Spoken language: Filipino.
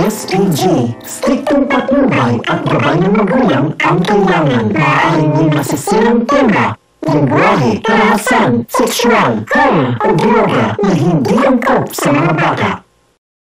SPG, striktong patnubay at gabay ng magulang ang kailangan. Maaaring may masisirang tema, lingwahe, karahasan, sexual, crime o droga na hindi angkop sa mga bata.